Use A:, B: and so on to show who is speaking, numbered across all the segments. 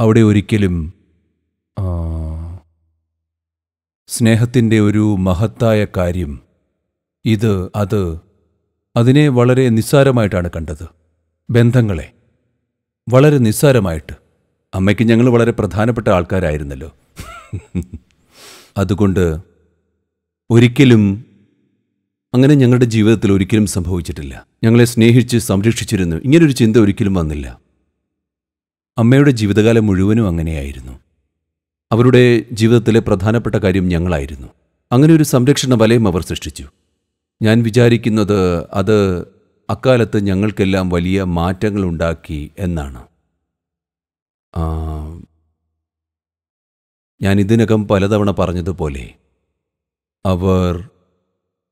A: അവിടെ ഒരിക്കലും സ്നേഹത്തിന്റെ ഒരു മഹത്തായ കാര്യം ഇത് അത് അതിനെ വളരെ നിസ്സാരമായിട്ടാണ് കണ്ടത്. ബന്ധങ്ങളെ വളരെ നിസ്സാരമായിട്ട്. അമ്മയ്ക്ക് ഞങ്ങൾ വളരെ പ്രധാനപ്പെട്ട ആൾക്കാരായിരുന്നല്ലോ. അതുകൊണ്ട് ഒരിക്കലും അങ്ങനെ ഞങ്ങളുടെ ജീവിതത്തിൽ ഒരിക്കലും സംഭവിച്ചിട്ടില്ല. ഞങ്ങളെ സ്നേഹിച്ച് സംരക്ഷിച്ചിരുന്നു. ഇങ്ങനൊരു ചിന്ത ഒരിക്കലും വന്നില്ല. അമ്മയുടെ ജീവിതകാലം മുഴുവനും അങ്ങനെയായിരുന്നു. അവരുടെ ജീവിതത്തിലെ പ്രധാനപ്പെട്ട കാര്യം ഞങ്ങളായിരുന്നു. അങ്ങനെ ഒരു സംരക്ഷണ വലയം അവർ സൃഷ്ടിച്ചു. ഞാൻ വിചാരിക്കുന്നത് അത് അക്കാലത്ത് ഞങ്ങൾക്കെല്ലാം വലിയ മാറ്റങ്ങൾ ഉണ്ടാക്കി എന്നാണ്. ഞാൻ ഇതിനകം പലതവണ പറഞ്ഞതുപോലെ അവർ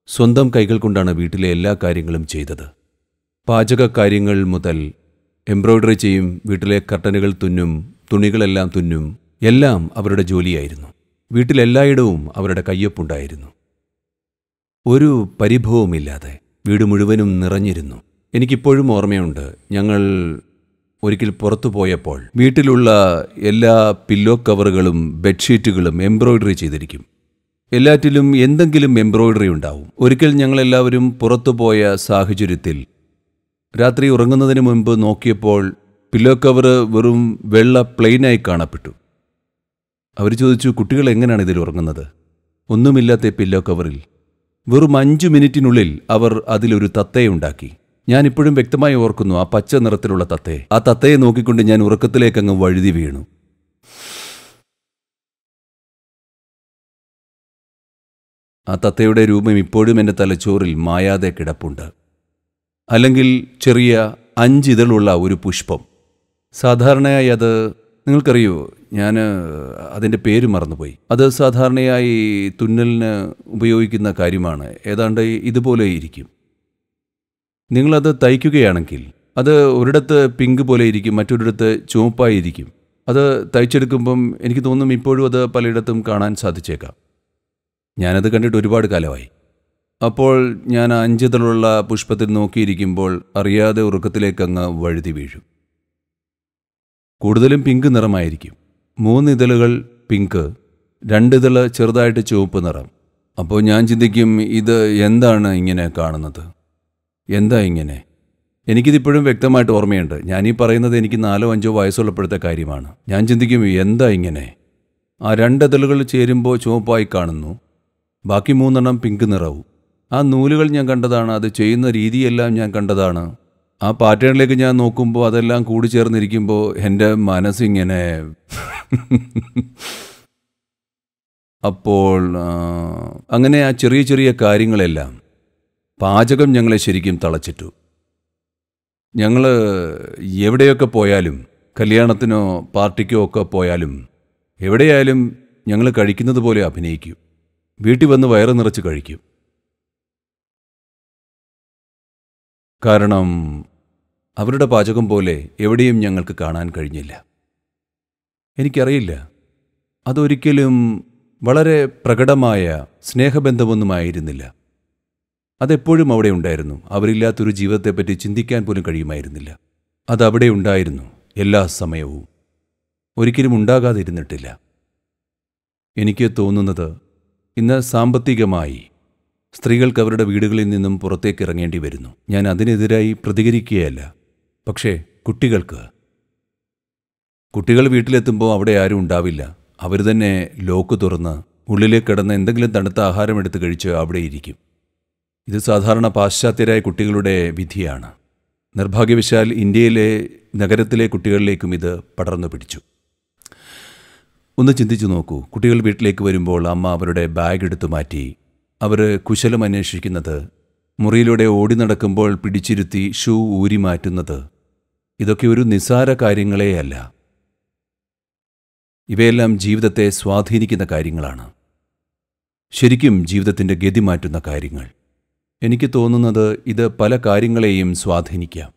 A: സ്വന്തം കൈകൾ കൊണ്ടാണ് വീട്ടിലെ എല്ലാ കാര്യങ്ങളും ചെയ്തത്. പാചക കാര്യങ്ങൾ മുതൽ എംബ്രോയ്ഡറി ചെയ്യും വീട്ടിലെ കർട്ടനുകൾ തുന്നും തുണികളെല്ലാം തുന്നും എല്ലാം അവരുടെ ജോലിയായിരുന്നു. വീട്ടിലെല്ലായിടവും അവരുടെ കയ്യൊപ്പുണ്ടായിരുന്നു. ഒരു പരിഭവുമില്ലാതെ വീട് മുഴുവനും നിറഞ്ഞിരുന്നു. എനിക്കിപ്പോഴും ഓർമ്മയുണ്ട് ഞങ്ങൾ ഒരിക്കൽ പുറത്തു പോയപ്പോൾ വീട്ടിലുള്ള എല്ലാ പില്ലോ കവറുകളും ബെഡ്ഷീറ്റുകളും എംബ്രോയ്ഡറി ചെയ്തിരിക്കും. എല്ലാറ്റിലും എന്തെങ്കിലും എംബ്രോയ്ഡറി ഉണ്ടാവും. ഒരിക്കൽ ഞങ്ങളെല്ലാവരും പുറത്തു പോയ സാഹചര്യത്തിൽ രാത്രി ഉറങ്ങുന്നതിന് മുൻപ് നോക്കിയപ്പോൾ പില്ലോ കവർ വെറും വെള്ള പ്ലെയിനായി കാണപ്പെട്ടു. അവർ ചോദിച്ചു കുട്ടികൾ എങ്ങനെയാണ് ഇതിൽ ഉറങ്ങുന്നത്? ഒന്നുമില്ലാത്ത പില്ലോ കവറിൽ. വെറും അഞ്ച് മിനിറ്റിനുള്ളിൽ അവർ അതിലൊരു തത്തയുണ്ടാക്കി ഞാൻ ഇപ്പോഴും വ്യക്തമായി ഓർക്കുന്നു ആ പച്ച നിറത്തിലുള്ള തത്തയെ. ആ തത്തയെ നോക്കിക്കൊണ്ട് ഞാൻ ഉറക്കത്തിലേക്ക് അങ്ങ് വഴുതി വീണു. ആ തത്തയുടെ രൂപം ഇപ്പോഴും എന്റെ തലച്ചോറിൽ മായാതെ കിടപ്പുണ്ട്. അല്ലെങ്കിൽ ചെറിയ അഞ്ചിതളുള്ള ഒരു പുഷ്പം. സാധാരണയായി അത് നിങ്ങൾക്കറിയോ ഞാൻ അതിന്റെ പേര് മറന്നുപോയി. അത് സാധാരണയായി തുന്നലിന് ഉപയോഗിക്കുന്ന കാര്യമാണ്. ഏതാണ്ട് ഇതുപോലെ ഇരിക്കും. നിങ്ങളത് തയ്ക്കുകയാണെങ്കിൽ അത് ഒരിടത്ത് പിങ്ക് പോലെ ഇരിക്കും മറ്റൊരിടത്ത് ചുവപ്പായിരിക്കും അത് തയ്ച്ചെടുക്കുമ്പം എനിക്ക് തോന്നും ഇപ്പോഴും അത് പലയിടത്തും കാണാൻ സാധിച്ചേക്കാം. ഞാനത് കണ്ടിട്ട് ഒരുപാട് കാലമായി. അപ്പോൾ ഞാൻ അഞ്ച് തളുള്ള പുഷ്പത്തിൽ നോക്കിയിരിക്കുമ്പോൾ അറിയാതെ ഉറക്കത്തിലേക്ക് അങ്ങ് വഴുതി വീഴും. കൂടുതലും പിങ്ക് നിറമായിരിക്കും. മൂന്ന് ഇതളുകൾ പിങ്ക് രണ്ട് ഇതൾ ചെറുതായിട്ട് ചുവപ്പ് നിറം. അപ്പോൾ ഞാൻ ചിന്തിക്കും ഇത് എന്താണ് ഇങ്ങനെ കാണുന്നത്? എന്താ ഇങ്ങനെ? എനിക്കിതിപ്പോഴും വ്യക്തമായിട്ട് ഓർമ്മയുണ്ട്. ഞാനീ പറയുന്നത് എനിക്ക് നാലോ അഞ്ചോ വയസ്സുള്ളപ്പോഴത്തെ കാര്യമാണ്. ഞാൻ ചിന്തിക്കും എന്താ ഇങ്ങനെ? ആ രണ്ടിതളുകൾ ചേരുമ്പോൾ ചുവപ്പായി കാണുന്നു. ബാക്കി മൂന്നെണ്ണം പിങ്ക് നിറവും. ആ നൂലുകൾ ഞാൻ കണ്ടതാണ് അത് ചെയ്യുന്ന രീതിയെല്ലാം ഞാൻ കണ്ടതാണ്. ആ പാറ്റേണിലേക്ക് ഞാൻ നോക്കുമ്പോൾ അതെല്ലാം കൂടി ചേർന്നിരിക്കുമ്പോൾ എന്റെ മനസ്സിങ്ങനെ അപ്പോൾ അങ്ങനെ ആ ചെറിയ ചെറിയ കാര്യങ്ങളെല്ലാം പാചകം ഞങ്ങളെ ശരിക്കും തളച്ചിട്ടു. ഞങ്ങൾ എവിടെയൊക്കെ പോയാലും കല്യാണത്തിനോ പാർട്ടിക്കോ ഒക്കെ പോയാലും എവിടെയായാലും ഞങ്ങൾ കഴിക്കുന്നത് പോലെ അഭിനയിക്കും. വീട്ടിൽ വന്ന് വയറ് നിറച്ച് കഴിക്കും. കാരണം അവരുടെ പാചകം പോലെ എവിടെയും ഞങ്ങൾക്ക് കാണാൻ കഴിഞ്ഞില്ല. എനിക്കറിയില്ല. അതൊരിക്കലും വളരെ പ്രകടമായ സ്നേഹബന്ധമൊന്നുമായിരുന്നില്ല. അതെപ്പോഴും അവിടെ ഉണ്ടായിരുന്നു. അവരില്ലാത്തൊരു ജീവിതത്തെപ്പറ്റി ചിന്തിക്കാൻ പോലും കഴിയുമായിരുന്നില്ല. അതവിടെ ഉണ്ടായിരുന്നു എല്ലാ സമയവും. ഒരിക്കലും ഉണ്ടാകാതിരുന്നിട്ടില്ല. എനിക്ക് തോന്നുന്നത് ഇന്ന് സാമ്പത്തികമായി സ്ത്രീകൾക്ക് അവരുടെ വീടുകളിൽ നിന്നും പുറത്തേക്ക് ഇറങ്ങേണ്ടി വരുന്നു. ഞാൻ അതിനെതിരായി പ്രതികരിക്കുകയല്ല. പക്ഷേ കുട്ടികൾക്ക്. കുട്ടികൾ വീട്ടിലെത്തുമ്പോൾ അവിടെ ആരും ഉണ്ടാവില്ല. അവർ തന്നെ ലോക്ക് തുറന്ന് ഉള്ളിലേക്ക് കിടന്ന് എന്തെങ്കിലും തണുത്ത ആഹാരം എടുത്ത് കഴിച്ച് അവിടെ ഇരിക്കും. ഇത് സാധാരണ പാശ്ചാത്യരായ കുട്ടികളുടെ വിധിയാണ്. നിർഭാഗ്യവശാൽ ഇന്ത്യയിലെ നഗരത്തിലെ കുട്ടികളിലേക്കും ഇത് പടർന്നു പിടിച്ചു. ഒന്ന് ചിന്തിച്ചു നോക്കൂ. കുട്ടികൾ വീട്ടിലേക്ക് വരുമ്പോൾ അമ്മ അവരുടെ ബാഗ് എടുത്തു മാറ്റി അവർ കുശലം അന്വേഷിക്കുന്നത് മുറിയിലൂടെ ഓടി നടക്കുമ്പോൾ പിടിച്ചിരുത്തി ഷൂ ഊരി മാറ്റുന്നത്. ഇതൊക്കെ ഒരു നിസ്സാര കാര്യങ്ങളെയല്ല ഇവയെല്ലാം ജീവിതത്തെ സ്വാധീനിക്കുന്ന കാര്യങ്ങളാണ്. ശരിക്കും ജീവിതത്തിന്റെ ഗതി മാറ്റുന്ന കാര്യങ്ങൾ. എനിക്ക് തോന്നുന്നത് ഇത് പല കാര്യങ്ങളെയും സ്വാധീനിക്കാം.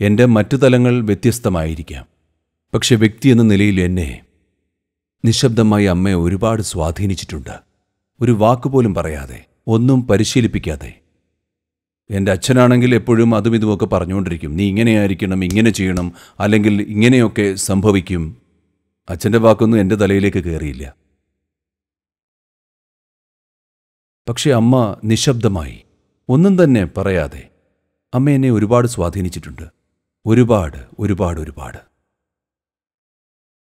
A: എന്റെ മറ്റു തലങ്ങൾ വ്യത്യസ്തമായിരിക്കാം. പക്ഷെ വ്യക്തി എന്ന നിലയിൽ എന്നെ നിശബ്ദമായി അമ്മയെ ഒരുപാട് സ്വാധീനിച്ചിട്ടുണ്ട്. ഒരു വാക്കുപോലും പറയാതെ ഒന്നും പരിശീലിപ്പിക്കാതെ. എന്റെ അച്ഛനാണെങ്കിൽ എപ്പോഴും അതും ഇതുമൊക്കെ പറഞ്ഞുകൊണ്ടിരിക്കും. നീ ഇങ്ങനെയായിരിക്കണം ഇങ്ങനെ ചെയ്യണം അല്ലെങ്കിൽ ഇങ്ങനെയൊക്കെ സംഭവിക്കും. അച്ഛന്റെ വാക്കൊന്നും എന്റെ തലയിലേക്ക് കയറിയില്ല പക്ഷേ അമ്മ നിശബ്ദമായി ഒന്നും തന്നെ പറയാതെ അമ്മ എന്നെ ഒരുപാട് സ്വാധീനിച്ചിട്ടുണ്ട്. ഒരുപാട് ഒരുപാട് ഒരുപാട്.